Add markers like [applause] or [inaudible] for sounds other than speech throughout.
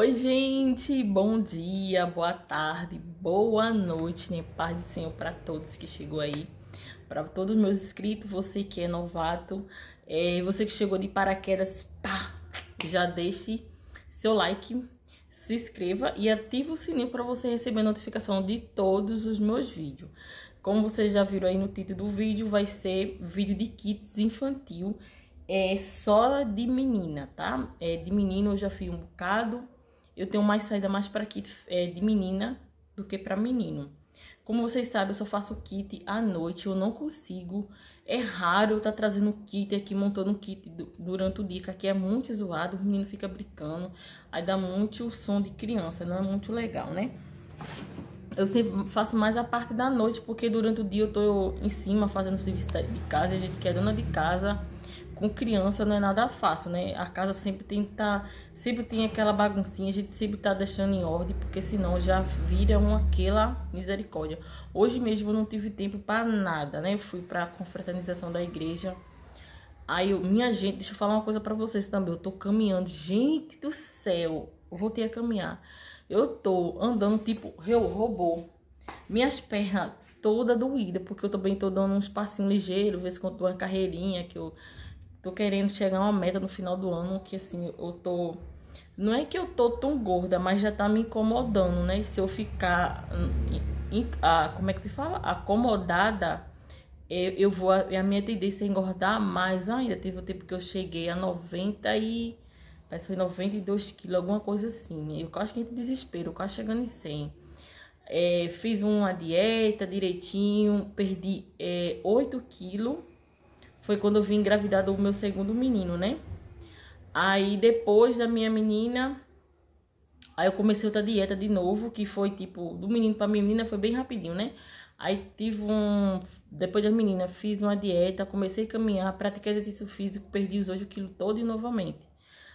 Oi, gente, bom dia, boa tarde, boa noite, né? Paz do Senhor para todos que chegou aí, para todos os meus inscritos, você que é novato, é, você que chegou de paraquedas, pá, já deixe seu like, se inscreva e ative o sininho para você receber notificação de todos os meus vídeos. Como vocês já viram aí no título do vídeo, vai ser vídeo de kits infantil é só de menina, tá? É, de menino eu já fiz um bocado. Eu tenho mais saída mais para kit é, de menina do que para menino. Como vocês sabem, eu só faço kit à noite, eu não consigo. É raro eu estar tá trazendo kit aqui, montando kit durante o dia, que aqui é muito zoado, o menino fica brincando, aí dá muito som de criança, não é muito legal, né? Eu sempre faço mais a parte da noite, porque durante o dia eu tô em cima fazendo serviço de casa, a gente que é dona de casa, com criança não é nada fácil, né? A casa sempre tem que tá, sempre tem aquela baguncinha, a gente sempre tá deixando em ordem, porque senão já vira uma aquela misericórdia. Hoje mesmo eu não tive tempo para nada, né? Eu fui para confraternização da igreja. Aí, eu, minha gente, deixa eu falar uma coisa para vocês também. Eu tô caminhando, gente do céu, eu voltei a caminhar. Eu tô andando tipo eu robô. Minhas pernas toda doída, porque eu também tô dando uns passinhos ligeiros, ver se eu uma carreirinha que eu Tô querendo chegar a uma meta no final do ano que assim, eu tô. Não é que eu tô tão gorda, mas já tá me incomodando, né? Se eu ficar. ah, como é que se fala? Acomodada, eu, eu vou. A minha tendência é engordar mais ainda. Teve o tempo que eu cheguei a 90 e. Parece que foi 92 quilos, alguma coisa assim. Eu acho que em desespero, quase chegando em 100. É, fiz uma dieta direitinho, perdi é, 8 quilos foi quando eu vim engravidar do meu segundo menino, né? Aí depois da minha menina, aí eu comecei outra dieta de novo, que foi tipo, do menino para minha menina foi bem rapidinho, né? Aí tive um. Depois da menina, fiz uma dieta, comecei a caminhar, pratiquei exercício físico, perdi os 8 quilos todo e novamente.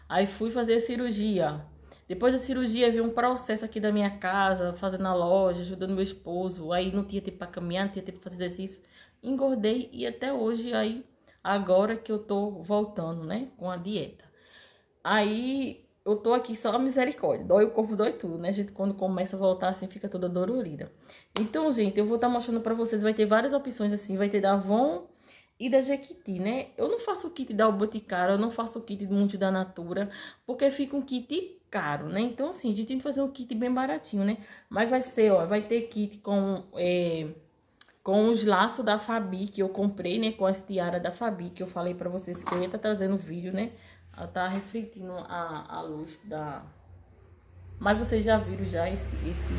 Aí fui fazer a cirurgia. Depois da cirurgia, vi um processo aqui da minha casa, fazendo na loja, ajudando meu esposo. Aí não tinha tempo para caminhar, não tinha tempo para fazer exercício. Engordei e até hoje aí agora que eu tô voltando, né, com a dieta. Aí eu tô aqui só a misericórdia, dói o corpo, dói tudo, né, gente? Quando começa a voltar assim, fica toda dolorida. Então, gente, eu vou estar tá mostrando pra vocês, vai ter várias opções assim, vai ter da Avon e da Jequiti, né? Eu não faço o kit da Boticário, eu não faço o kit do Monte da Natura, porque fica um kit caro, né? Então, assim, a gente tem que fazer um kit bem baratinho, né? Mas vai ser, ó, vai ter kit com... É com os laços da Fabi que eu comprei, né? Com as tiara da Fabi que eu falei pra vocês que eu ia estar tá trazendo vídeo, né? Ela tá refletindo a, a luz da... Mas vocês já viram já esse, esse...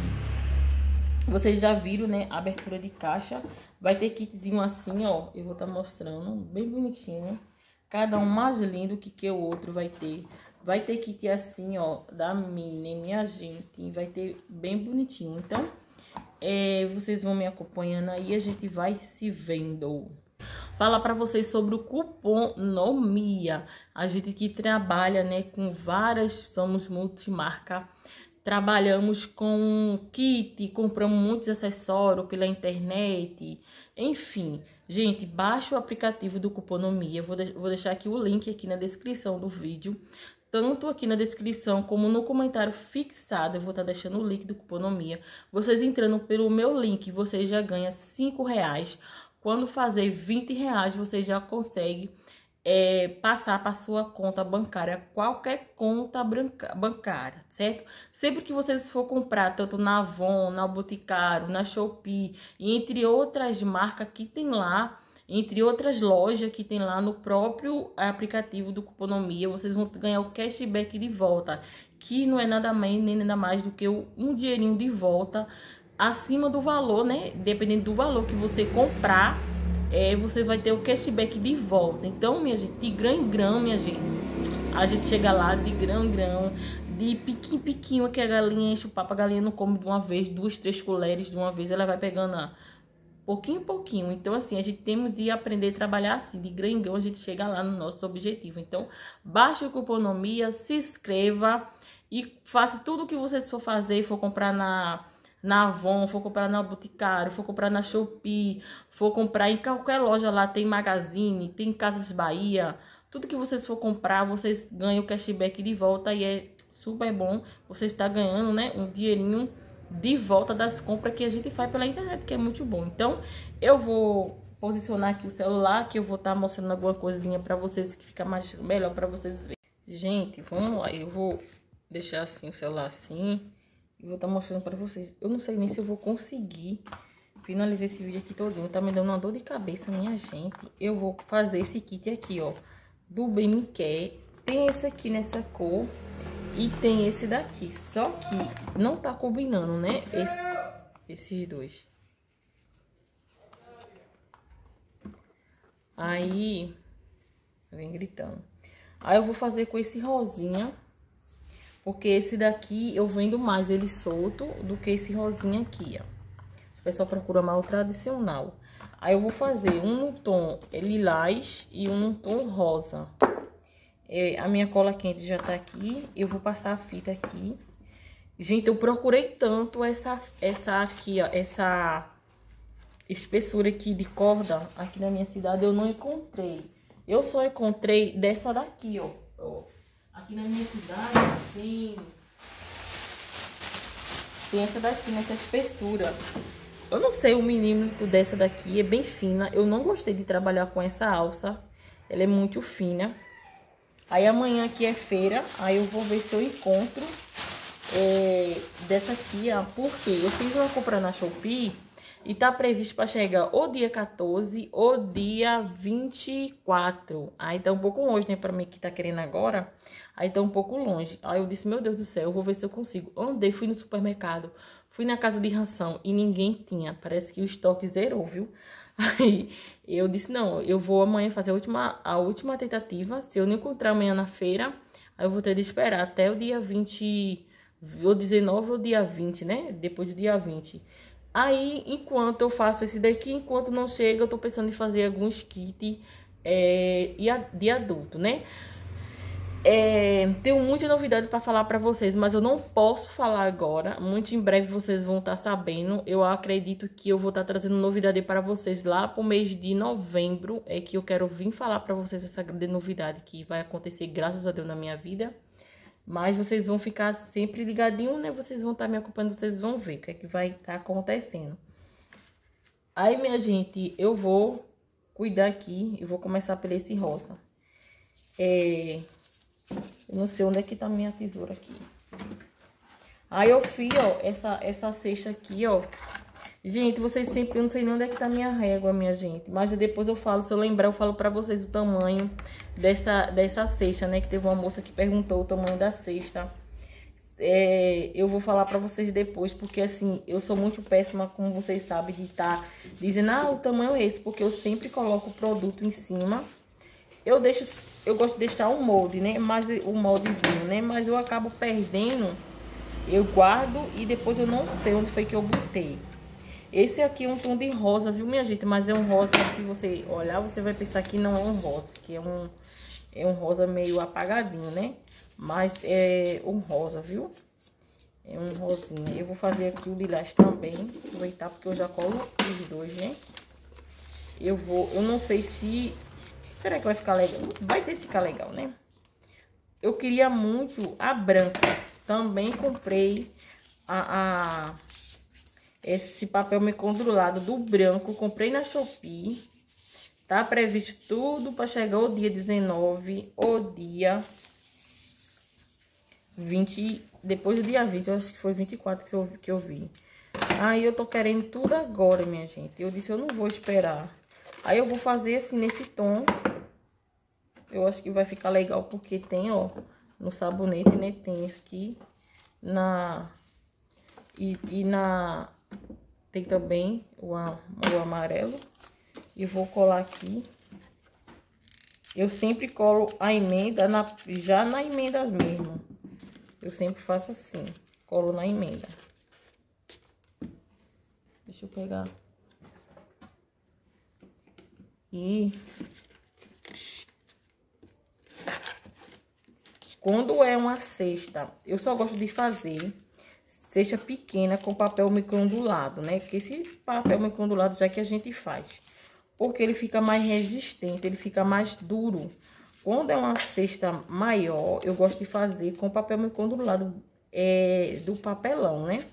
Vocês já viram, né? A abertura de caixa. Vai ter kitzinho assim, ó. Eu vou estar tá mostrando. Bem bonitinho. Cada um mais lindo que, que o outro vai ter. Vai ter kit assim, ó. Da Mini, minha gente. Vai ter bem bonitinho. Então... É, vocês vão me acompanhando aí, a gente vai se vendo. Falar para vocês sobre o cupom Nomia. A gente que trabalha, né, com várias, somos multimarca, trabalhamos com kit, compramos muitos acessórios pela internet, enfim. Gente, baixa o aplicativo do Cuponomia, vou, de vou deixar aqui o link aqui na descrição do vídeo tanto aqui na descrição como no comentário fixado, eu vou estar tá deixando o link do Cuponomia. Vocês entrando pelo meu link, vocês já ganham 5 reais. Quando fazer 20 reais, vocês já conseguem é, passar para sua conta bancária, qualquer conta bancária, certo? Sempre que vocês for comprar, tanto na Avon, na Boticário, na Shopee, entre outras marcas que tem lá, entre outras lojas que tem lá no próprio aplicativo do Cuponomia, vocês vão ganhar o cashback de volta, que não é nada mais nem nada mais do que um dinheirinho de volta acima do valor, né? Dependendo do valor que você comprar, é, você vai ter o cashback de volta. Então, minha gente, de grão em grão, minha gente, a gente chega lá de grão em grão, de piquinho piquinho que a galinha enche o papo, a galinha não come de uma vez, duas, três colheres de uma vez, ela vai pegando a pouquinho em pouquinho. Então, assim, a gente temos de aprender a trabalhar assim, de grão, a gente chega lá no nosso objetivo. Então, baixe o Cuponomia, se inscreva e faça tudo o que você for fazer, for comprar na, na Avon, for comprar na Boticário, for comprar na Shopee, for comprar em qualquer loja lá, tem Magazine, tem Casas Bahia, tudo que vocês for comprar, vocês ganham o cashback de volta e é super bom. Você está ganhando, né, um dinheirinho de volta das compras que a gente faz pela internet, que é muito bom. Então, eu vou posicionar aqui o celular, que eu vou estar tá mostrando alguma coisinha para vocês que fica mais melhor para vocês verem. Gente, vamos lá, eu vou deixar assim o celular assim e vou estar tá mostrando para vocês. Eu não sei nem se eu vou conseguir finalizar esse vídeo aqui todinho, tá me dando uma dor de cabeça, minha gente. Eu vou fazer esse kit aqui, ó, do Bem Me Quer. Tem esse aqui nessa cor e tem esse daqui, só que não tá combinando, né, esse, esses dois. Aí, vem gritando. Aí eu vou fazer com esse rosinha, porque esse daqui eu vendo mais ele solto do que esse rosinha aqui, ó. O pessoal procura mais o tradicional. Aí eu vou fazer um no tom lilás e um no tom rosa. É, a minha cola quente já tá aqui, eu vou passar a fita aqui. Gente, eu procurei tanto essa, essa aqui, ó, essa espessura aqui de corda aqui na minha cidade, eu não encontrei. Eu só encontrei dessa daqui, ó. ó. Aqui na minha cidade tem... Tem essa daqui, nessa espessura. Eu não sei o milímetro dessa daqui, é bem fina. Eu não gostei de trabalhar com essa alça. Ela é muito fina. Aí amanhã aqui é feira, aí eu vou ver se eu encontro é, dessa aqui. Porque eu fiz uma compra na Shopee e tá previsto para chegar ou dia 14 ou dia 24. Aí tá um pouco longe, né? Pra mim que tá querendo agora. Aí tá um pouco longe. Aí eu disse, meu Deus do céu, eu vou ver se eu consigo. Andei, fui no supermercado, fui na casa de ração e ninguém tinha. Parece que o estoque zerou, viu? Aí eu disse, não, eu vou amanhã fazer a última, a última tentativa. Se eu não encontrar amanhã na feira, aí eu vou ter de esperar até o dia 20, ou 19 ou dia 20, né? Depois do dia 20. Aí, enquanto eu faço esse daqui, enquanto não chega, eu tô pensando em fazer alguns kits é, de adulto, né? É, tenho muita novidade para falar para vocês, mas eu não posso falar agora. Muito em breve vocês vão estar tá sabendo. Eu acredito que eu vou estar tá trazendo novidade para vocês lá pro mês de novembro. É que eu quero vir falar para vocês essa grande novidade que vai acontecer, graças a Deus, na minha vida. Mas vocês vão ficar sempre ligadinho, né? Vocês vão estar tá me acompanhando, vocês vão ver o que é que vai estar tá acontecendo. Aí, minha gente, eu vou cuidar aqui e vou começar pelo esse rosa. É... Eu não sei onde é que tá minha tesoura aqui. Aí eu fiz, ó, essa, essa cesta aqui, ó. Gente, vocês sempre, eu não sei nem onde é que tá minha régua, minha gente. Mas depois eu falo, se eu lembrar, eu falo pra vocês o tamanho dessa, dessa cesta, né? Que teve uma moça que perguntou o tamanho da cesta. É, eu vou falar pra vocês depois, porque assim, eu sou muito péssima, como vocês sabem, de estar tá dizendo, ah, o tamanho é esse, porque eu sempre coloco o produto em cima. Eu deixo, eu gosto de deixar o molde, né? Mas o moldezinho, né? Mas eu acabo perdendo, eu guardo e depois eu não sei onde foi que eu botei. Esse aqui é um tom de rosa, viu, minha gente? Mas é um rosa, se você olhar, você vai pensar que não é um rosa, que é um é um rosa meio apagadinho, né? Mas é um rosa, viu? É um rosinha. Eu vou fazer aqui o lilás também. Aproveitar porque eu já colo os dois, né? Eu vou... Eu não sei se... Será que vai ficar legal? Vai ter que ficar legal, né? Eu queria muito a branca. Também comprei a... a esse papel mecondrulado do branco. Comprei na Shopee. Tá previsto tudo para chegar o dia 19, o dia 20, depois do dia 20, eu acho que foi 24 que eu, que eu vi. Aí eu tô querendo tudo agora, minha gente. Eu disse, eu não vou esperar. Aí eu vou fazer assim, nesse tom. Eu acho que vai ficar legal, porque tem, ó, no sabonete, né? Tem aqui na... E, e na... Tem também o, o amarelo. E vou colar aqui. Eu sempre colo a emenda na, já na emenda mesmo. Eu sempre faço assim. Colo na emenda. Deixa eu pegar. E... Quando é uma cesta, eu só gosto de fazer cesta pequena com papel microondulado, né? Que esse papel microondulado já que a gente faz porque ele fica mais resistente, ele fica mais duro. Quando é uma cesta maior, eu gosto de fazer com papel micondulado é, do papelão, né?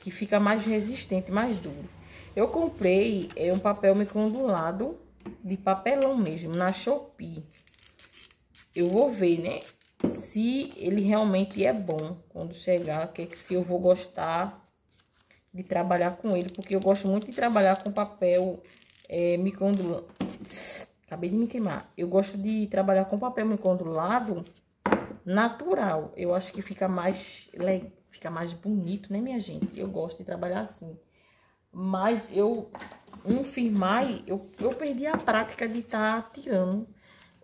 Que fica mais resistente, mais duro. Eu comprei é, um papel micondulado de papelão mesmo, na Shopee. Eu vou ver, né? Se ele realmente é bom quando chegar, que, se eu vou gostar de trabalhar com ele, porque eu gosto muito de trabalhar com papel é, micondulado. Acabei de me queimar. Eu gosto de trabalhar com papel micondulado natural. Eu acho que fica mais, fica mais bonito, né, minha gente? Eu gosto de trabalhar assim. Mas eu, um firmai, eu, eu perdi a prática de estar tá tirando.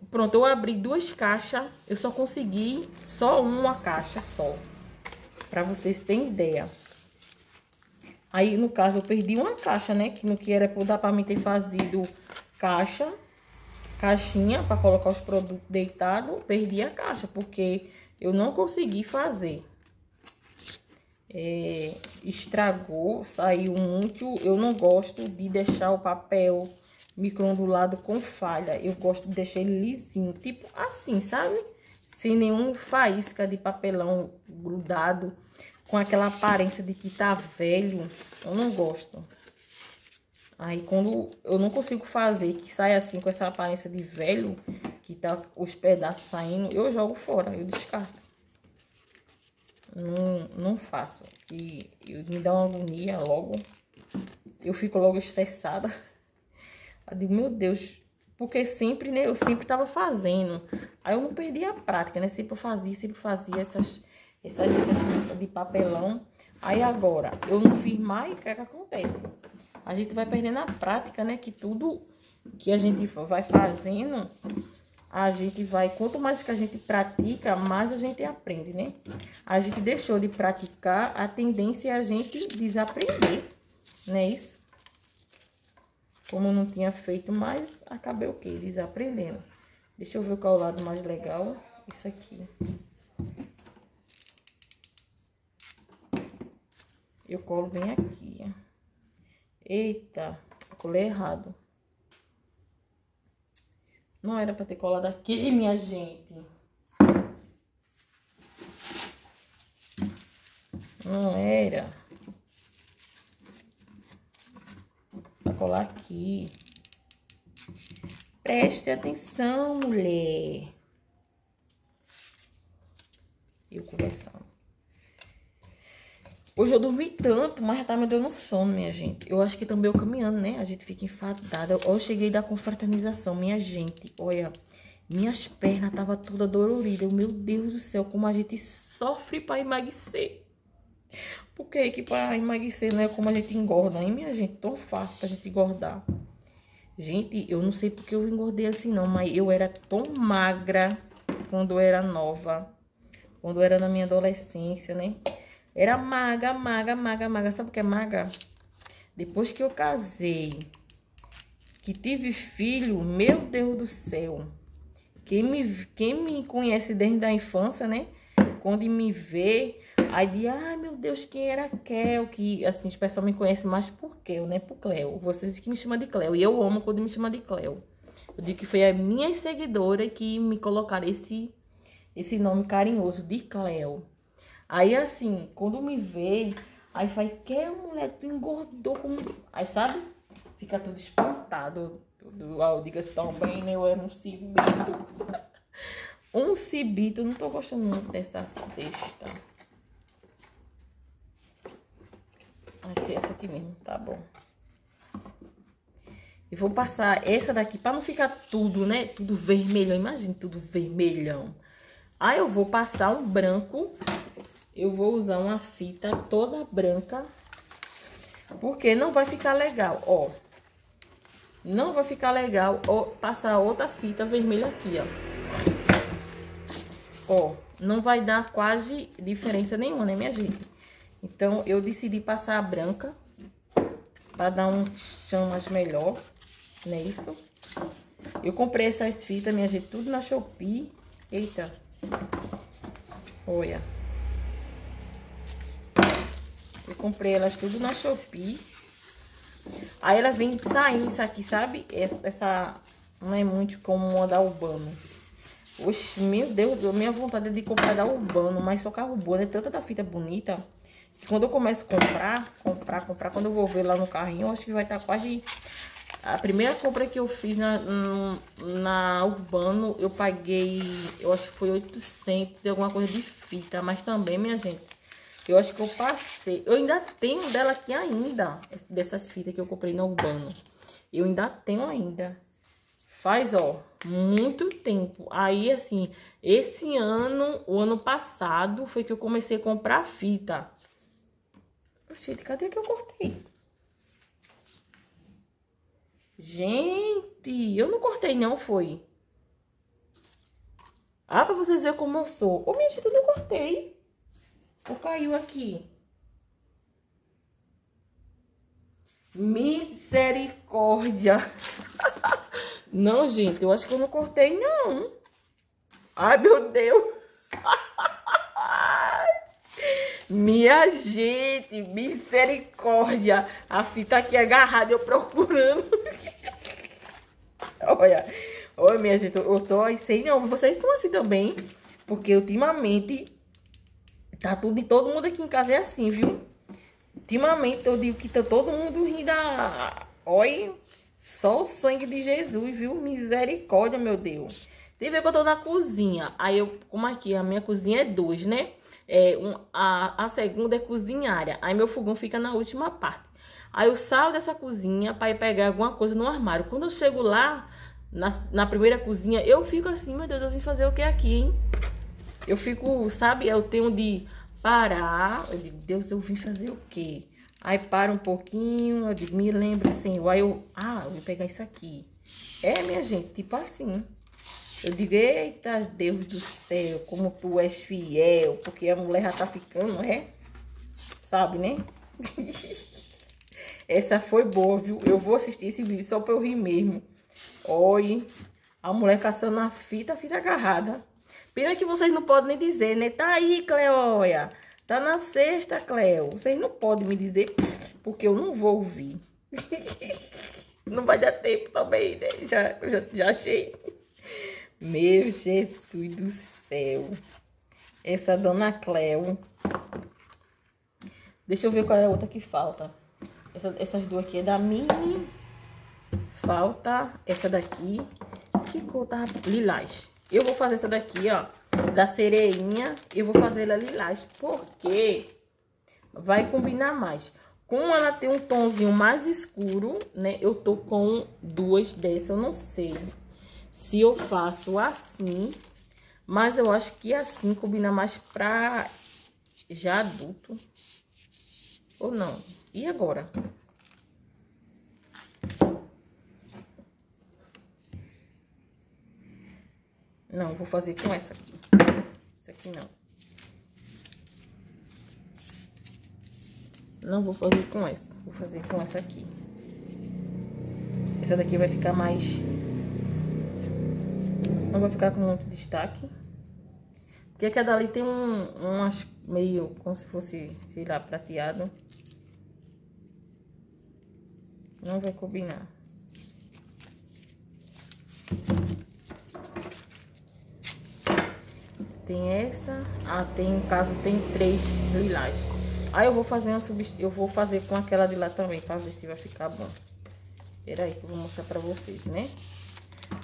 Pronto, eu abri duas caixas, eu só consegui só uma caixa só. Pra vocês terem ideia. Aí, no caso, eu perdi uma caixa, né? Que no que era dar pra mim ter fazido caixa, caixinha para colocar os produtos deitados, perdi a caixa, porque eu não consegui fazer. É, estragou, saiu muito. Eu não gosto de deixar o papel microondulado com falha. Eu gosto de deixar ele lisinho, tipo assim, sabe? Sem nenhum faísca de papelão grudado com aquela aparência de que tá velho, eu não gosto. Aí quando eu não consigo fazer, que sai assim com essa aparência de velho, que tá os pedaços saindo, eu jogo fora, eu descarto. Não, não faço, que me dá uma agonia logo. Eu fico logo estressada. Eu digo, meu Deus, porque sempre, né, eu sempre tava fazendo. Aí eu não perdi a prática, né? Sempre eu fazia, sempre fazia essas essas cestas de papelão. Aí agora, eu não fiz mais, o que é que acontece? A gente vai perdendo a prática, né? Que tudo que a gente vai fazendo, a gente vai... Quanto mais que a gente pratica, mais a gente aprende, né? A gente deixou de praticar, a tendência é a gente desaprender, não é isso? Como não tinha feito mais, acabei o quê? Desaprendendo. Deixa eu ver qual é o lado mais legal. Isso aqui. Eu colo bem aqui. Eita, colei errado. Não era pra ter colado aqui, minha gente. Não era. Pra colar aqui. Preste atenção, mulher. Eu conversando. Hoje eu dormi tanto, mas já tá me dando sono, minha gente. Eu acho que também eu caminhando, né? A gente fica enfadada. Eu cheguei da confraternização, minha gente. Olha, minhas pernas tava toda dolorida. Meu Deus do céu, como a gente sofre pra emagrecer. Por que que pra emagrecer não é como a gente engorda, hein, minha gente? Tão fácil pra gente engordar. Gente, eu não sei porque eu engordei assim não, mas eu era tão magra quando eu era nova. Quando eu era na minha adolescência, né? Era maga, maga, maga, maga. Sabe o que é maga? Depois que eu casei, que tive filho, meu Deus do céu. Quem me, quem me conhece desde a infância, né? Quando me vê, aí diz, ai meu Deus, quem era Kel? Que assim, os pessoal me conhecem mais por Kel, né? Por Cleo. Vocês que me chamam de Cleo. E eu amo quando me chamam de Cleo. Eu digo que foi a minha seguidora que me colocaram esse, esse nome carinhoso de Cleo. Aí, assim, quando me vê, aí faz, que mulher, tu engordou como... Aí, sabe? Fica tudo espantado. Tudo, ah, diga-se também, né? Eu era um cibito. [laughs] um cibito. Não tô gostando muito dessa cesta. Vai ser essa aqui mesmo, tá bom. E vou passar essa daqui pra não ficar tudo, né? Tudo vermelhão. Imagina tudo vermelhão. Aí eu vou passar um branco eu vou usar uma fita toda branca, porque não vai ficar legal, ó. Não vai ficar legal ó, passar outra fita vermelha aqui, ó. Ó, não vai dar quase diferença nenhuma, né, minha gente? Então, eu decidi passar a branca para dar um chamas melhor, não é isso? Eu comprei essas fitas, minha gente, tudo na Shopee. Eita. Olha. Eu comprei elas tudo na Shopee. Aí ela vem saindo isso aqui, sabe? Essa, essa não é muito como uma da Urbano. Oxe, meu Deus, minha vontade é de comprar da Urbano, mas só carro bom, é tanta da fita bonita. Quando eu começo a comprar, comprar, comprar, quando eu vou ver lá no carrinho, acho que vai estar tá quase... A primeira compra que eu fiz na, na Urbano, eu paguei, eu acho que foi 800 e alguma coisa de fita, mas também, minha gente, eu acho que eu passei, eu ainda tenho dela aqui ainda, dessas fitas que eu comprei na Urbano. Eu ainda tenho ainda. Faz, ó, muito tempo. Aí, assim, esse ano, o ano passado, foi que eu comecei a comprar fita. Gente, cadê que eu cortei? Gente, eu não cortei não, foi? Ah, pra vocês verem como eu sou. Ô, minha gente, eu não cortei. Ou caiu aqui? Misericórdia. [laughs] Não, gente, eu acho que eu não cortei, não. Ai, meu Deus. [laughs] Minha gente, misericórdia. A fita aqui agarrada, eu procurando. [laughs] olha, olha, minha gente, eu tô sem não. Vocês estão assim também. Porque ultimamente, tá tudo e todo mundo aqui em casa é assim, viu? Ultimamente eu digo que tá todo mundo rindo. Olha, só o sangue de Jesus, viu? Misericórdia, meu Deus. Tem ver que eu tô na cozinha. Aí eu, como aqui, a minha cozinha é dois, né? É, um, a, a segunda é cozinhária. Aí meu fogão fica na última parte. Aí eu saio dessa cozinha para ir pegar alguma coisa no armário. Quando eu chego lá, na, na primeira cozinha, eu fico assim, meu Deus, eu vim fazer o que aqui, hein? Eu fico, sabe, eu tenho de parar. Eu digo, Deus, eu vim fazer o quê? Aí para um pouquinho, eu digo, me lembra, Senhor. Aí eu, ah, eu vou pegar isso aqui. É, minha gente, tipo assim. Eu digo, eita Deus do céu, como tu és fiel, porque a mulher já tá ficando, é? Sabe, né? [laughs] Essa foi boa, viu? Eu vou assistir esse vídeo só pra eu rir mesmo. Olha, a mulher caçando a fita, a fita agarrada. Pena que vocês não podem nem dizer, né? Tá aí, Cleóia. Tá na sexta, Cleo. Vocês não podem me dizer, porque eu não vou ouvir. [laughs] não vai dar tempo também, né? Já, já, já achei. Meu Jesus do céu. Essa dona Cleo. Deixa eu ver qual é a outra que falta. Essa, essas duas aqui é da Mini. Falta essa daqui. Que cor tá? Lilás. Eu vou fazer essa daqui, ó da sereinha. Eu vou fazer ela lilás, porque vai combinar mais. Como ela tem um tomzinho mais escuro, né? Eu tô com duas dessas, eu não sei se eu faço assim. Mas eu acho que assim combina mais pra já adulto. Ou não? E agora? Não, vou fazer com essa aqui. Essa aqui não. Não vou fazer com essa. Vou fazer com essa aqui. Essa daqui vai ficar mais... Não vai ficar com muito destaque. Porque aqui dali tem um, umas meio como se fosse, sei lá, prateado. Não vai combinar. Tem essa. Ah, tem, no caso, tem três lilás. Aí eu vou fazer uma Eu vou fazer com aquela de lá também, pra ver se vai ficar bom. Pera aí que eu vou mostrar pra vocês, né?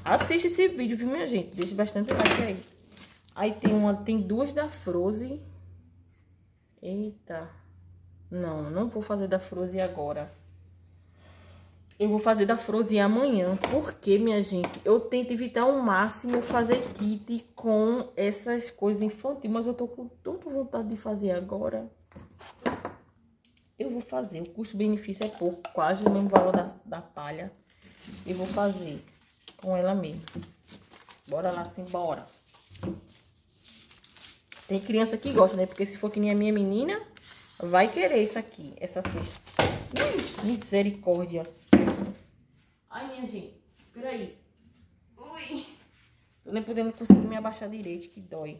Assiste esse vídeo, viu, minha gente? Deixa bastante like aí. Aí tem uma, tem duas da Frozen. Eita. Não, não vou fazer da Frozen agora. Eu vou fazer da Frozen amanhã, porque, minha gente, eu tento evitar ao máximo fazer kit com essas coisas infantis, mas eu tô com tanta vontade de fazer agora. Eu vou fazer, o custo-benefício é pouco, quase o mesmo valor da, da palha. Eu vou fazer com ela mesmo. Bora lá, simbora. Tem criança que gosta, né? Porque se for que nem a minha menina, vai querer isso aqui, essa cesta. misericórdia. Ai, minha gente, peraí. Ui. Tô nem podendo conseguir me abaixar direito, que dói.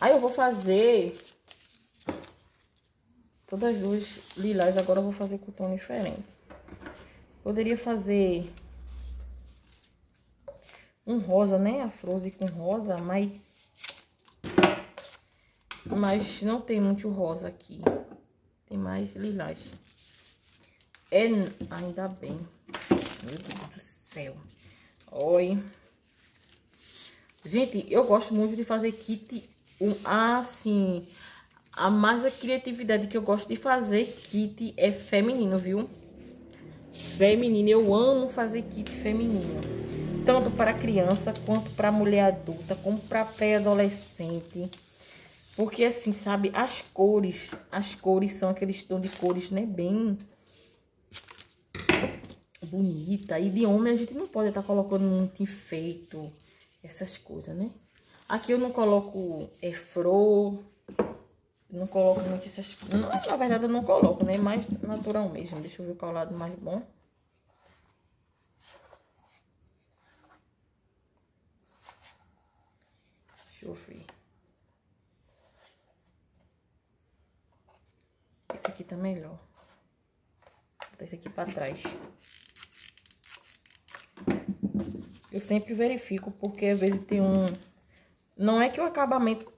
Aí eu vou fazer... Todas as duas lilás, agora eu vou fazer com tom diferente. Poderia fazer... um rosa, né? A Frozen com rosa, mas... Mas não tem muito rosa aqui. Tem mais lilás. É... Ainda bem. Meu Deus do céu. Oi. Gente, eu gosto muito de fazer kit... Um, assim... A mais a criatividade que eu gosto de fazer kit é feminino, viu? Feminino. Eu amo fazer kit feminino. Tanto para criança, quanto para mulher adulta, como para pré-adolescente. Porque assim, sabe, as cores, as cores são aqueles tons de cores, né, bem bonita. E de homem a gente não pode estar tá colocando muito enfeito, essas coisas, né? Aqui eu não coloco é, flor, não coloco muito essas coisas. Na verdade eu não coloco, né? Mais natural mesmo. Deixa eu ver qual é lado mais bom. Eu ver. Esse aqui tá melhor. Vou esse aqui pra trás. Eu sempre verifico, porque às vezes tem um... Não é que o acabamento...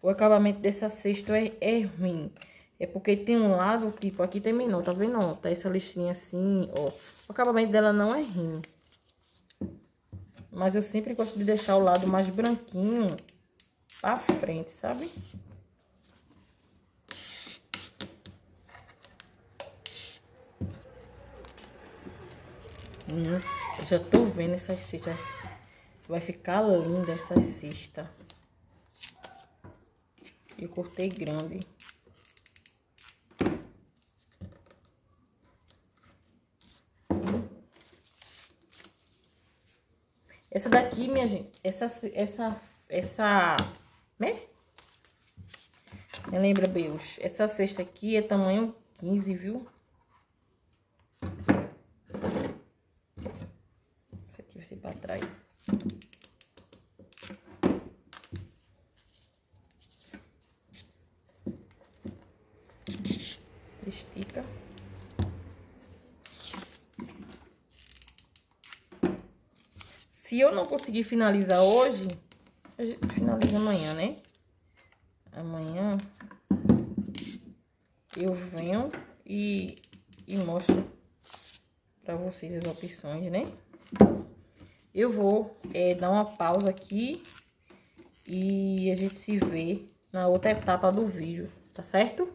O acabamento dessa cesta é, é ruim. É porque tem um lado, tipo, aqui terminou, tá vendo? Tá essa listinha assim, ó. O acabamento dela não é ruim. Mas eu sempre gosto de deixar o lado mais branquinho pra frente, sabe? Hum, já tô vendo essas cestas. Vai ficar linda essa cesta. Eu cortei grande. Essa daqui, minha gente, essa, essa, essa, né? Me lembra, Beus, essa cesta aqui é tamanho 15, viu? para trás. Se eu não conseguir finalizar hoje, a gente finaliza amanhã, né? Amanhã eu venho e, e mostro para vocês as opções, né? Eu vou é, dar uma pausa aqui e a gente se vê na outra etapa do vídeo, tá certo?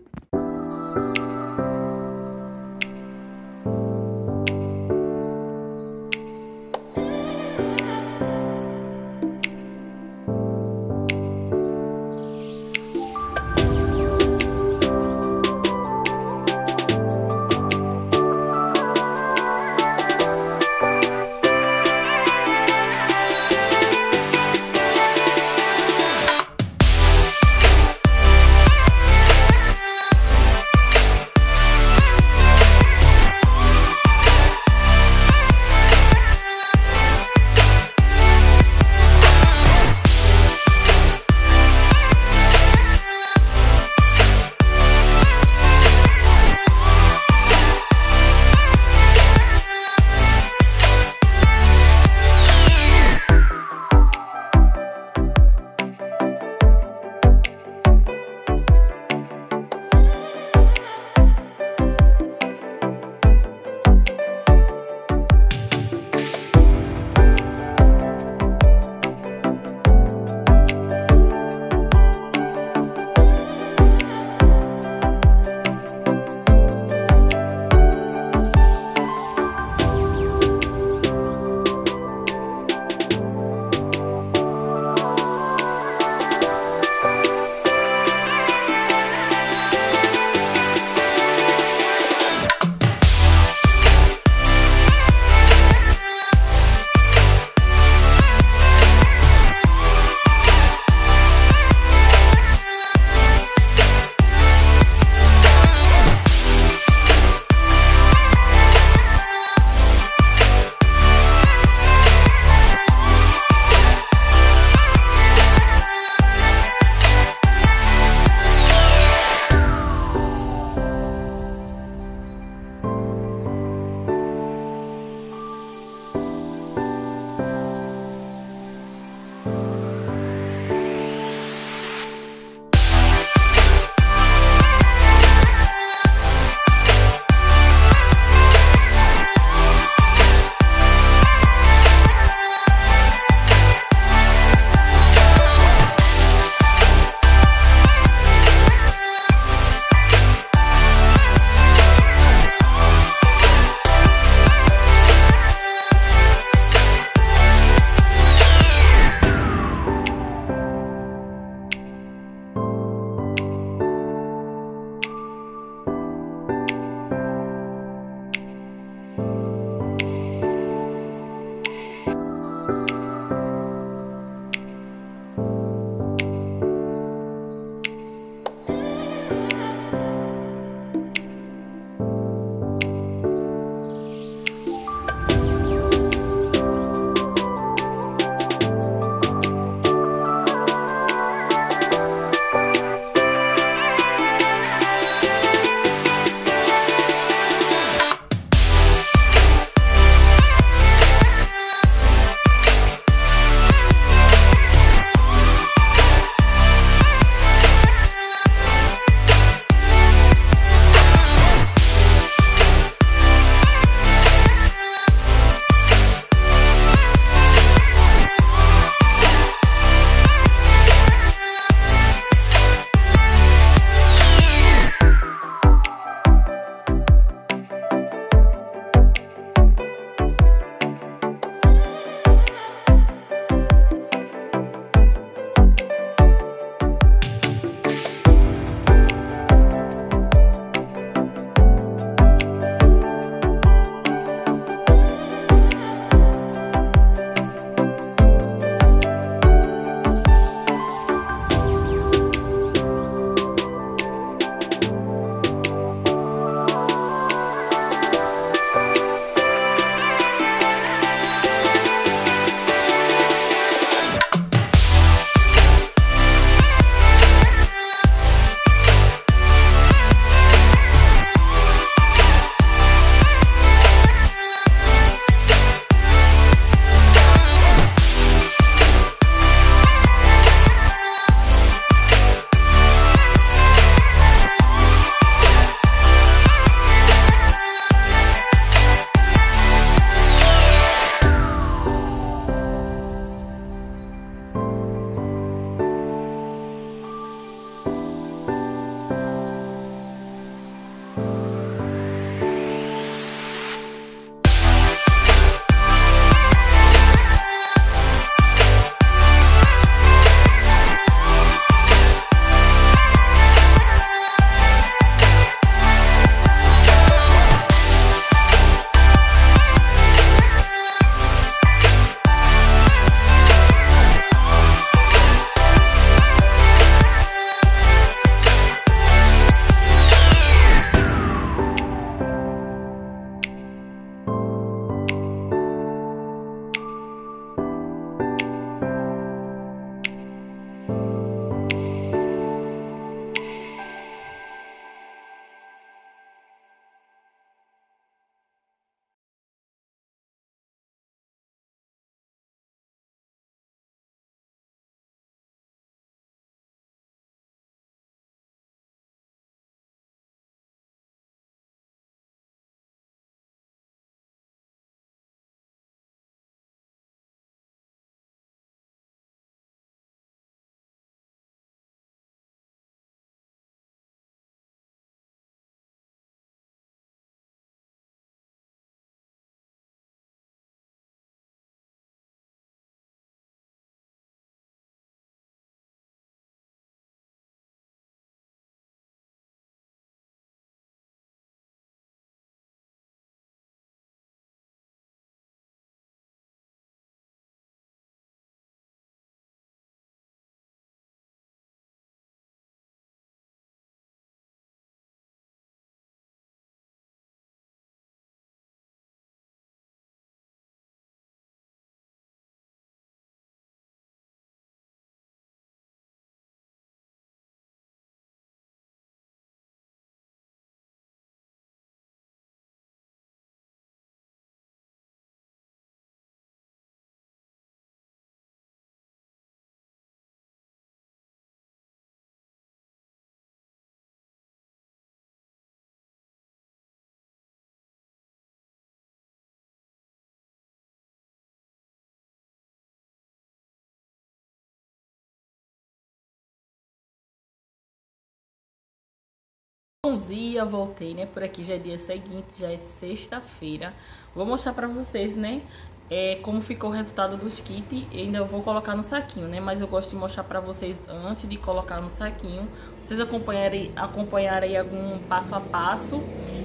Bom dia, voltei, né? Por aqui já é dia seguinte, já é sexta-feira. Vou mostrar pra vocês, né? É, como ficou o resultado dos kits. Ainda vou colocar no saquinho, né? Mas eu gosto de mostrar pra vocês antes de colocar no saquinho. Vocês acompanharem, acompanharem algum passo a passo.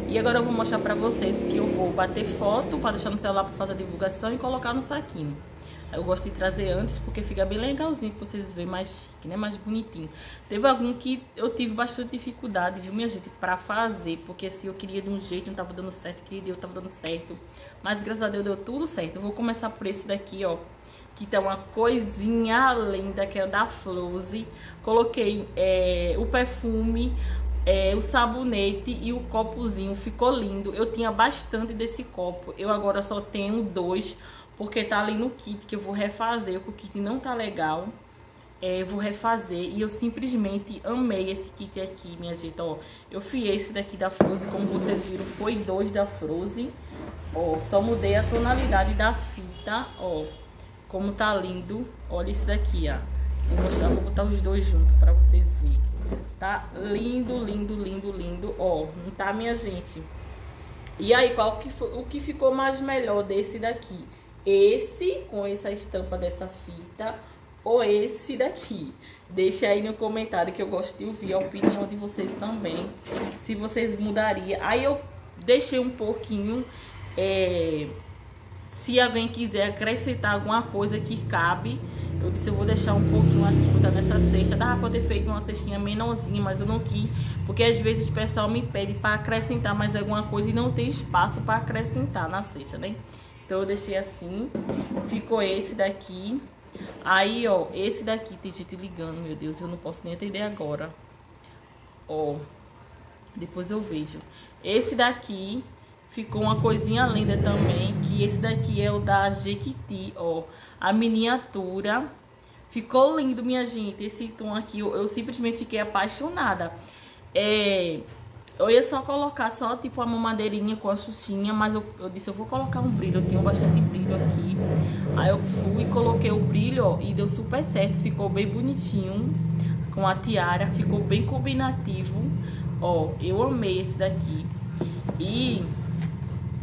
E agora eu vou mostrar pra vocês que eu vou bater foto para deixar no celular pra fazer a divulgação e colocar no saquinho. Eu gosto de trazer antes porque fica bem legalzinho, que vocês veem mais chique, né? Mais bonitinho. Teve algum que eu tive bastante dificuldade, viu, minha gente, pra fazer. Porque assim, eu queria de um jeito, não tava dando certo, queria de outro, tava dando certo. Mas graças a Deus deu tudo certo. Eu vou começar por esse daqui, ó. Que tá uma coisinha linda, que é da Flose. Coloquei é, o perfume, é, o sabonete e o copozinho. Ficou lindo. Eu tinha bastante desse copo. Eu agora só tenho dois porque tá ali no kit que eu vou refazer, o kit não tá legal. É, eu vou refazer e eu simplesmente amei esse kit aqui, minha gente, ó. Eu fiz esse daqui da Frozen, como vocês viram, foi dois da Frozen. Ó, só mudei a tonalidade da fita, ó. Como tá lindo. Olha esse daqui, ó. Vou mostrar, vou botar os dois juntos pra vocês verem. Tá lindo, lindo, lindo, lindo. Ó, não tá, minha gente? E aí, qual que foi, o que ficou mais melhor desse daqui? Esse com essa estampa dessa fita ou esse daqui. Deixa aí no comentário que eu gosto de ouvir a opinião de vocês também. Se vocês mudariam. Aí eu deixei um pouquinho. É, se alguém quiser acrescentar alguma coisa que cabe, eu disse eu vou deixar um pouquinho assim, botar nessa cesta. Dá pra ter feito uma cestinha menorzinha, mas eu não quis. Porque às vezes o pessoal me pede para acrescentar mais alguma coisa e não tem espaço para acrescentar na cesta, né? Então eu deixei assim. Ficou esse daqui. Aí, ó, esse daqui tem gente ligando, meu Deus, eu não posso nem atender agora. Ó, depois eu vejo. Esse daqui ficou uma coisinha linda também, que esse daqui é o da Jequiti, ó. A miniatura. Ficou lindo, minha gente. Esse tom aqui, eu, eu simplesmente fiquei apaixonada. É... Eu ia só colocar só tipo a mamadeirinha com a xuxinha, mas eu, eu disse, eu vou colocar um brilho, eu tenho bastante brilho aqui. Aí eu fui e coloquei o brilho, ó, e deu super certo, ficou bem bonitinho com a tiara, ficou bem combinativo. Ó, eu amei esse daqui. E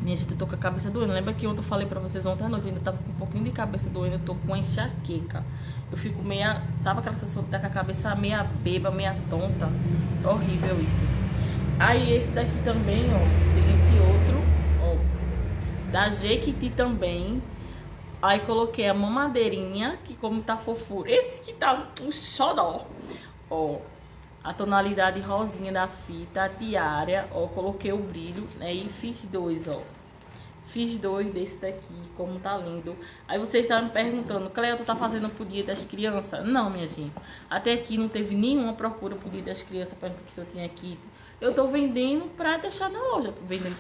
minha gente, eu tô com a cabeça doendo. Lembra que ontem eu falei pra vocês ontem à noite, eu ainda tava com um pouquinho de cabeça doendo, eu tô com enxaqueca. Eu fico meia, sabe aquela sensação de estar com a cabeça meia beba, meia tonta? Horrível isso. Aí esse daqui também, ó, tem esse outro, ó, da Jequiti também. Aí coloquei a mamadeirinha, que como tá fofura. Esse que tá um xodó, ó. A tonalidade rosinha da fita, a tiara, ó, coloquei o brilho, né, e fiz dois, ó. Fiz dois desse daqui, como tá lindo. Aí vocês estavam me perguntando, Cleo, tu tá fazendo pro dia das crianças? Não, minha gente. Até aqui não teve nenhuma procura pro dia das crianças, perguntando se eu tinha aqui eu tô vendendo para deixar na loja. Vendendo,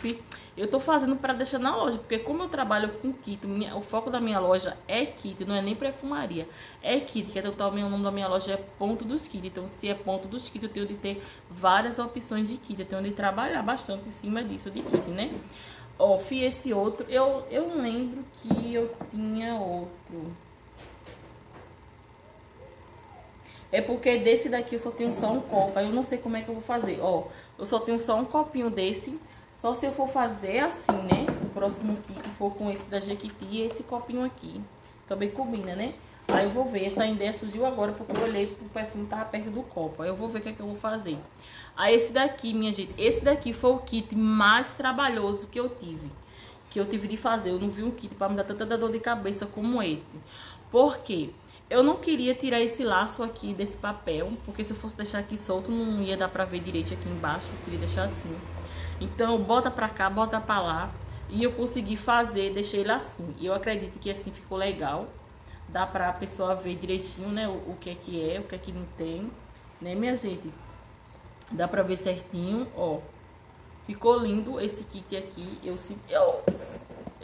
eu tô fazendo para deixar na loja, porque como eu trabalho com kit, minha, o foco da minha loja é kit, não é nem perfumaria. É kit, que é total, o nome da minha loja é ponto dos kits. Então, se é ponto dos kits, eu tenho de ter várias opções de kit. Eu tenho de trabalhar bastante em cima disso de kit, né? Ó, fiz esse outro. Eu, eu lembro que eu tinha outro. É porque desse daqui eu só tenho só um copo. Aí eu não sei como é que eu vou fazer. Ó, eu só tenho só um copinho desse. Só se eu for fazer assim, né? O próximo kit for com esse da Jequiti e esse copinho aqui. Também combina, né? Aí eu vou ver. Essa ideia surgiu agora porque eu olhei pro perfume tava perto do copo. Aí eu vou ver o que é que eu vou fazer. Aí esse daqui, minha gente, esse daqui foi o kit mais trabalhoso que eu tive. Que eu tive de fazer. Eu não vi um kit para me dar tanta dor de cabeça como esse. Por quê? Eu não queria tirar esse laço aqui desse papel, porque se eu fosse deixar aqui solto, não ia dar pra ver direito aqui embaixo. Eu queria deixar assim. Então, bota pra cá, bota pra lá. E eu consegui fazer, deixei ele assim. E eu acredito que assim ficou legal. Dá pra pessoa ver direitinho, né, o, o que é que é, o que é que não tem. Né, minha gente? Dá pra ver certinho, ó. Ficou lindo esse kit aqui. Eu, eu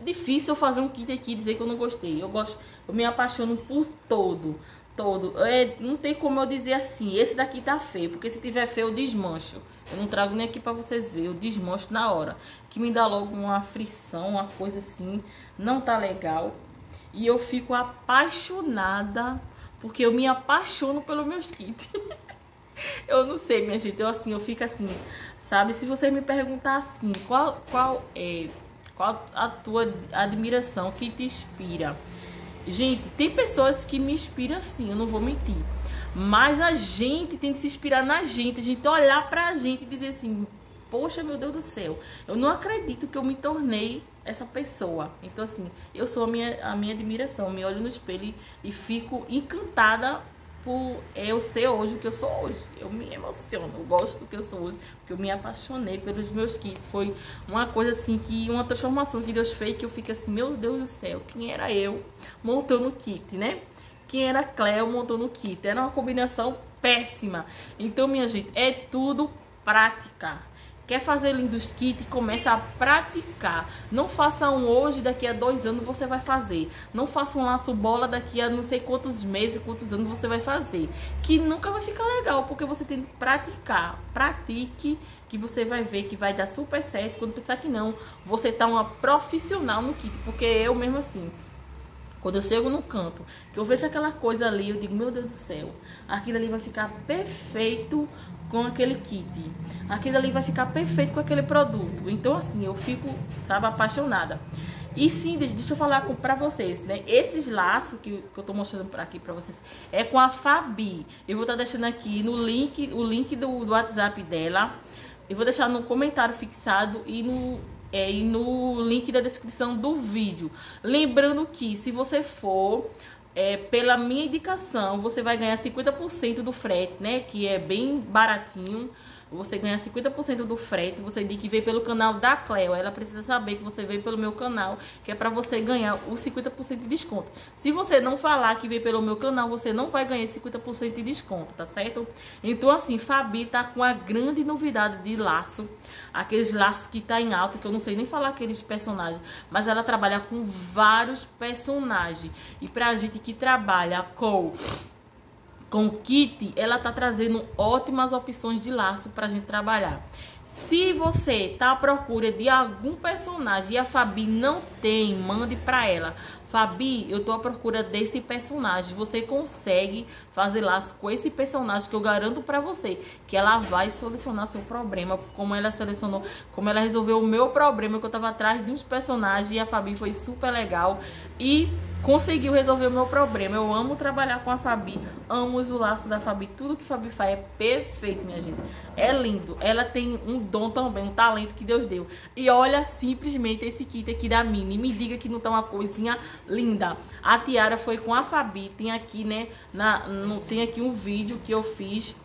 é difícil eu fazer um kit aqui e dizer que eu não gostei. Eu gosto, eu me apaixono por todo, todo. É, não tem como eu dizer assim, esse daqui tá feio, porque se tiver feio eu desmancho. Eu não trago nem aqui para vocês verem, eu desmancho na hora. Que me dá logo uma aflição, uma coisa assim, não tá legal. E eu fico apaixonada, porque eu me apaixono pelos meus [laughs] kits. eu não sei, minha gente. Eu assim, eu fico assim, sabe? Se você me perguntar assim, qual, qual é qual a tua admiração que te inspira? Gente, tem pessoas que me inspiram sim, eu não vou mentir. Mas a gente tem que se inspirar na gente, a gente olhar pra gente e dizer assim: Poxa, meu Deus do céu, eu não acredito que eu me tornei essa pessoa. Então, assim, eu sou a minha, a minha admiração. Eu me olho no espelho e fico encantada por eu ser hoje o que eu sou hoje. Eu me emociono, eu gosto do que eu sou hoje, porque eu me apaixonei pelos meus kits. Foi uma coisa assim que uma transformação que Deus fez que eu fico assim, meu Deus do céu, quem era eu montou no kit, né? Quem era Cleo montou no kit. Era uma combinação péssima. Então, minha gente, é tudo prática. Quer fazer lindos kits? Começa a praticar. Não faça um hoje, daqui a dois anos você vai fazer. Não faça um laço bola daqui a não sei quantos meses, quantos anos você vai fazer. Que nunca vai ficar legal, porque você tem que praticar. Pratique, que você vai ver que vai dar super certo. Quando pensar que não, você tá uma profissional no kit. Porque eu mesmo assim, quando eu chego no campo, que eu vejo aquela coisa ali, eu digo, meu Deus do céu, aquilo ali vai ficar perfeito com aquele kit. Aquilo ali vai ficar perfeito com aquele produto. Então, assim, eu fico, sabe, apaixonada. E sim, deixa eu falar para vocês, né? Esses laços que, que eu tô mostrando pra aqui para vocês é com a Fabi. Eu vou estar tá deixando aqui no link, o link do, do WhatsApp dela. Eu vou deixar no comentário fixado e no, é, e no link da descrição do vídeo. Lembrando que se você for é, pela minha indicação, você vai ganhar 50% do frete, né? Que é bem baratinho você ganha 50% do frete, você diz que veio pelo canal da Cleo, ela precisa saber que você veio pelo meu canal, que é para você ganhar os 50% de desconto. Se você não falar que veio pelo meu canal, você não vai ganhar 50% de desconto, tá certo? Então assim, Fabi tá com a grande novidade de laço, aqueles laços que tá em alta, que eu não sei nem falar aqueles personagens, mas ela trabalha com vários personagens. E pra gente que trabalha com com o kit, ela tá trazendo ótimas opções de laço pra gente trabalhar. Se você tá à procura de algum personagem e a Fabi não tem, mande para ela. Fabi, eu tô à procura desse personagem. Você consegue fazer laço com esse personagem que eu garanto para você que ela vai solucionar seu problema, como ela selecionou, como ela resolveu o meu problema que eu tava atrás de uns personagens e a Fabi foi super legal e conseguiu resolver o meu problema. Eu amo trabalhar com a Fabi, amo os laços da Fabi, tudo que a Fabi faz é perfeito, minha gente. É lindo. Ela tem um dom também, um talento que Deus deu. E olha simplesmente esse kit aqui da Mini. Me diga que não tá uma coisinha linda. A tiara foi com a Fabi. Tem aqui, né, na, no, tem aqui um vídeo que eu fiz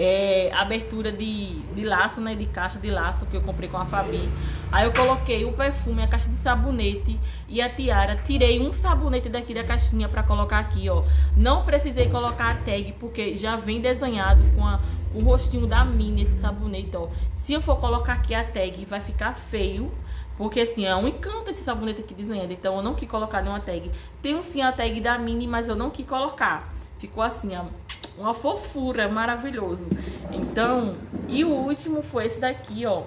é, abertura de, de laço, né? De caixa de laço que eu comprei com a Fabi. Aí eu coloquei o perfume, a caixa de sabonete e a tiara. Tirei um sabonete daqui da caixinha para colocar aqui, ó. Não precisei colocar a tag porque já vem desenhado com a, o rostinho da Mini esse sabonete, ó. Se eu for colocar aqui a tag, vai ficar feio. Porque assim, é um encanto esse sabonete aqui desenhado. Então eu não quis colocar nenhuma tag. Tem sim a tag da Mini, mas eu não quis colocar. Ficou assim, ó uma fofura, maravilhoso. Então, e o último foi esse daqui, ó.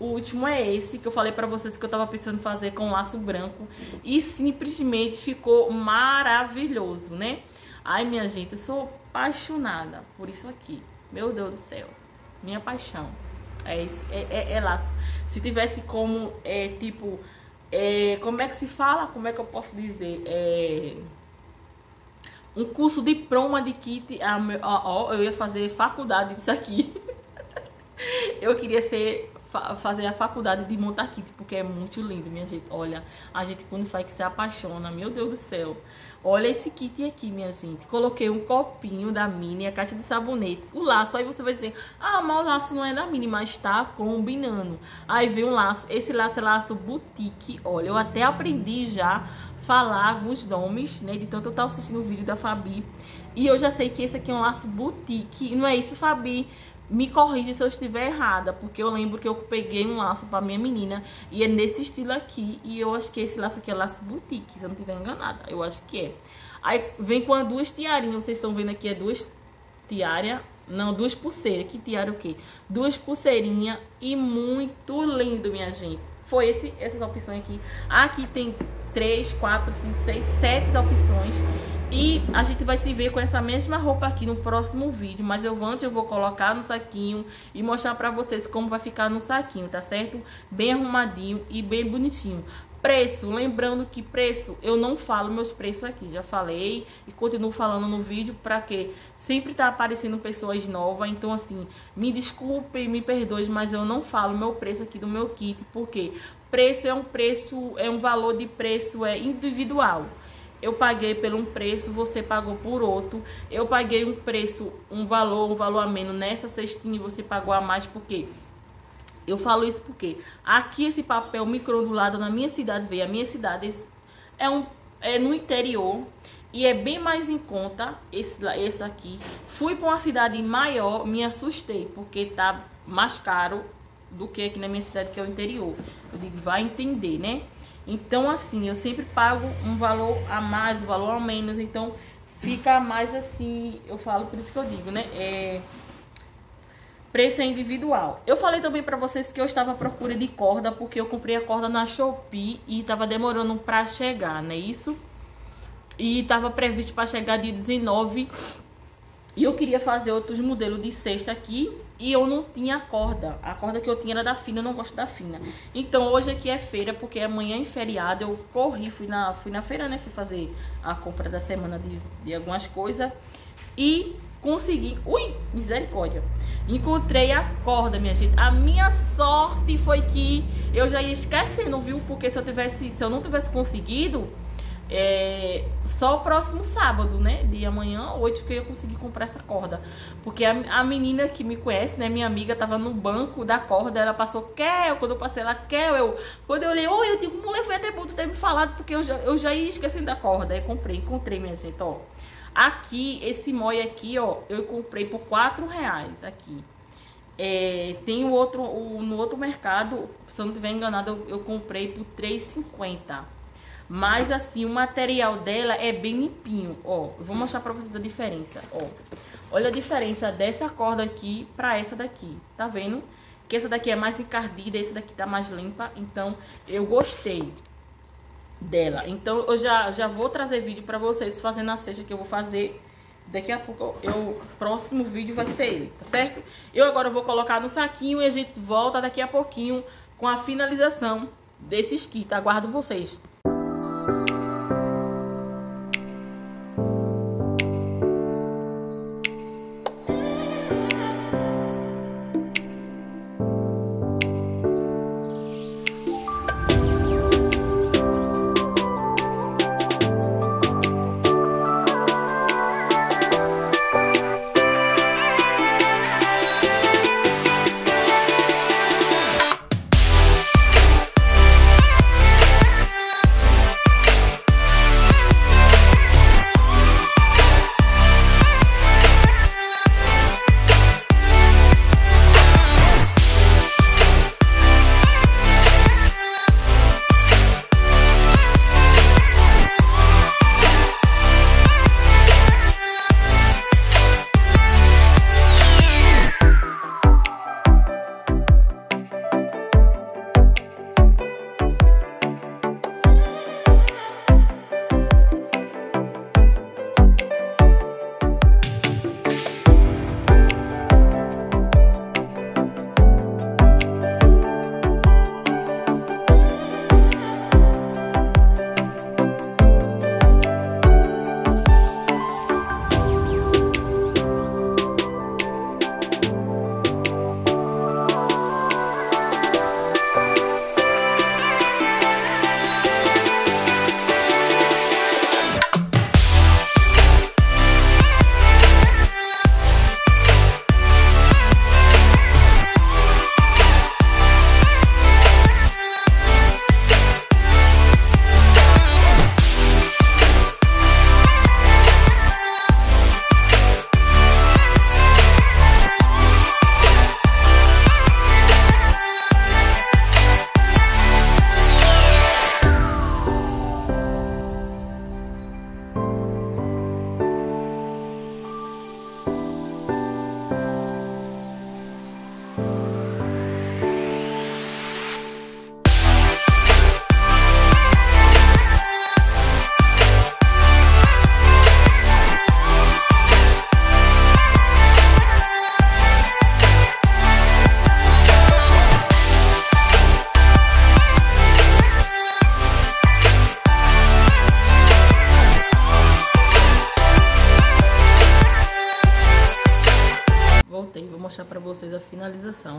O último é esse que eu falei para vocês que eu tava pensando em fazer com laço branco e simplesmente ficou maravilhoso, né? Ai, minha gente, eu sou apaixonada por isso aqui. Meu Deus do céu. Minha paixão. É, é, é, é laço. Se tivesse como, é, tipo, é, como é que se fala? Como é que eu posso dizer? É um curso de proma de kit. Ó, eu ia fazer faculdade disso aqui. [laughs] eu queria ser fazer a faculdade de montar kit, porque é muito lindo, minha gente. Olha, a gente quando faz que se apaixona, meu Deus do céu. Olha esse kit aqui, minha gente. Coloquei um copinho da Mini, a caixa de sabonete, o laço. Aí você vai dizer, ah, mas o laço não é da Mini, mas tá combinando. Aí vem um laço. Esse laço é laço boutique. Olha, eu até aprendi já falar alguns nomes, né? De tanto eu estar assistindo o vídeo da Fabi. E eu já sei que esse aqui é um laço boutique. Não é isso, Fabi? Me corrija se eu estiver errada, porque eu lembro que eu peguei um laço para minha menina e é nesse estilo aqui. E eu acho que esse laço aqui é laço boutique, se eu não estiver enganada. Eu acho que é. Aí vem com as duas tiarinhas, vocês estão vendo aqui, é duas tiaras. Não, duas pulseiras. Que tiara o quê? Duas pulseirinhas e muito lindo, minha gente. Foi esse, essas opções aqui. Aqui tem 3, 4, 5, 6, 7 opções. E a gente vai se ver com essa mesma roupa aqui no próximo vídeo, mas eu antes eu vou colocar no saquinho e mostrar pra vocês como vai ficar no saquinho, tá certo? Bem arrumadinho e bem bonitinho. Preço, lembrando que preço, eu não falo meus preços aqui, já falei e continuo falando no vídeo para que sempre tá aparecendo pessoas novas, então assim, me desculpe, me perdoe, mas eu não falo meu preço aqui do meu kit, porque preço é um preço, é um valor de preço é individual. Eu paguei por um preço, você pagou por outro. Eu paguei um preço, um valor, um valor a menos nessa cestinha e você pagou a mais porque eu falo isso porque aqui esse papel microondulado na minha cidade veio. A minha cidade é, um, é no interior e é bem mais em conta esse, esse aqui. Fui para uma cidade maior, me assustei porque tá mais caro do que aqui na minha cidade que é o interior. Eu digo, vai entender, né? Então assim, eu sempre pago um valor a mais, um valor a menos, então fica mais assim, eu falo por isso que eu digo, né? É Preço é individual. Eu falei também para vocês que eu estava à procura de corda, porque eu comprei a corda na Shopee e estava demorando para chegar, né? Isso. E estava previsto para chegar dia 19. E eu queria fazer outros modelos de cesta aqui e eu não tinha corda. A corda que eu tinha era da fina, eu não gosto da fina. Então hoje aqui é feira, porque amanhã é feriado. Eu corri, fui na, fui na feira, né? Fui fazer a compra da semana de, de algumas coisas. E consegui. Ui, misericórdia. Encontrei a corda, minha gente. A minha sorte foi que eu já ia esquecendo, viu? Porque se eu tivesse, se eu não tivesse conseguido, é, só o próximo sábado, né? De amanhã, 8, que eu ia conseguir comprar essa corda. Porque a, a, menina que me conhece, né? Minha amiga, tava no banco da corda, ela passou, quer? Quando eu passei, ela quer? Eu, quando eu olhei, oi, eu digo, mulher, foi até bom tu ter me falado, porque eu já, eu já ia esquecendo da corda. Aí comprei, encontrei, minha gente, ó. Aqui, esse moi aqui, ó, eu comprei por quatro reais aqui. É, tem o outro, no outro mercado, se eu não estiver enganado, eu, eu comprei por R$3,50. Mas assim, o material dela é bem limpinho, ó. Eu vou mostrar pra vocês a diferença, ó. Olha a diferença dessa corda aqui pra essa daqui, tá vendo? Que essa daqui é mais encardida, essa daqui tá mais limpa, então eu gostei dela. Então eu já, já vou trazer vídeo para vocês fazendo a cesta que eu vou fazer. Daqui a pouco eu, o próximo vídeo vai ser ele, tá certo? Eu agora vou colocar no saquinho e a gente volta daqui a pouquinho com a finalização desses kits. Aguardo vocês.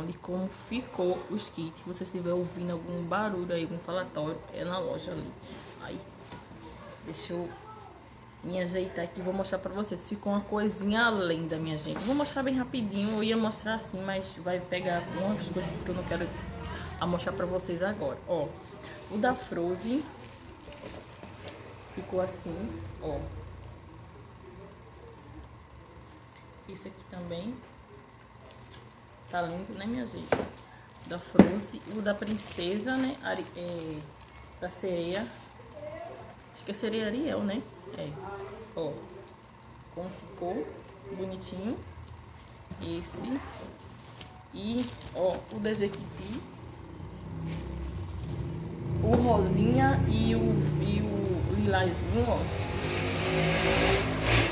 De como ficou os kits. Se você estiver ouvindo algum barulho aí, algum falatório, é na loja ali. Aí, deixa eu me ajeitar aqui, vou mostrar pra vocês. Ficou uma coisinha linda, minha gente. Vou mostrar bem rapidinho, eu ia mostrar assim, mas vai pegar muitas coisas que eu não quero mostrar pra vocês agora. Ó, o da Frozen ficou assim, ó. Esse aqui também tá lindo, né, minha gente? Da Frozen, o da Princesa, né, Ari, é, da Sereia. Acho que é Sereia Ariel, né? É. Ó. Como ficou. Bonitinho. Esse. E, ó, o da Jequiti. O rosinha e o, e o lilazinho, ó.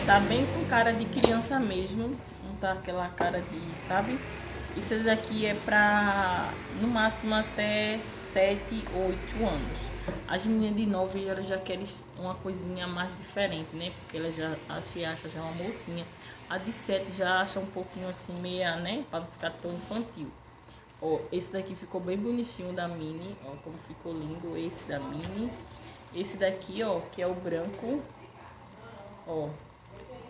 Tá bem com cara de criança mesmo. Não tá aquela cara de, sabe? Isso daqui é pra, no máximo, até 7, 8 anos. As meninas de 9 elas já querem uma coisinha mais diferente, né? Porque elas já se acham já uma mocinha. A de 7 já acha um pouquinho assim, meia, né? Para não ficar tão infantil. Ó, esse daqui ficou bem bonitinho da Mini. Ó, como ficou lindo esse da Mini. Esse daqui, ó, que é o branco. Ó,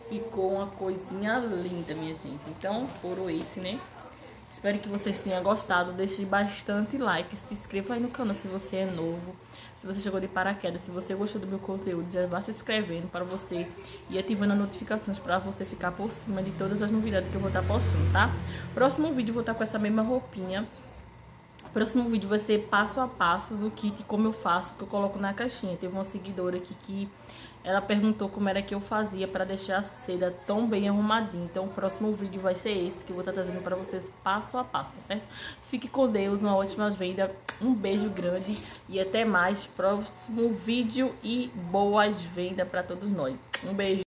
ficou uma coisinha linda, minha gente. Então, foram esse, né? Espero que vocês tenham gostado. Deixe bastante like. Se inscreva aí no canal se você é novo. Se você chegou de paraquedas, se você gostou do meu conteúdo, já vá se inscrevendo para você e ativando as notificações para você ficar por cima de todas as novidades que eu vou estar postando, tá? Próximo vídeo eu vou estar com essa mesma roupinha. Próximo vídeo vai ser passo a passo do kit, como eu faço, que eu coloco na caixinha. Teve uma seguidora aqui que ela perguntou como era que eu fazia para deixar a seda tão bem arrumadinha. Então, o próximo vídeo vai ser esse, que eu vou estar tá trazendo para vocês passo a passo, tá certo? Fique com Deus, uma ótima venda, um beijo grande e até mais. Próximo vídeo e boas vendas para todos nós. Um beijo.